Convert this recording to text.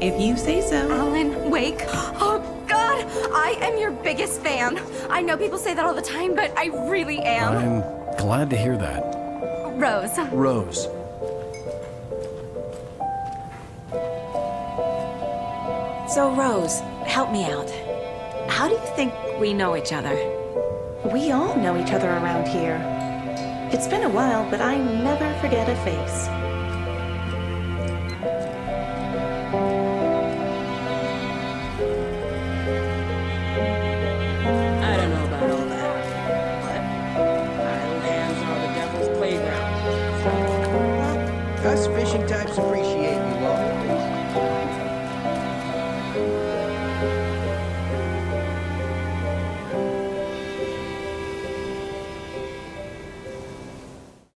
If you say so. Alan Wake. Oh, God. I am your biggest fan. I know people say that all the time, but I really am. I'm glad to hear that. Rose. Rose. So, Rose, help me out. How do you think we know each other? We all know each other around here. It's been a while, but I never forget a face. Us fishing types appreciate.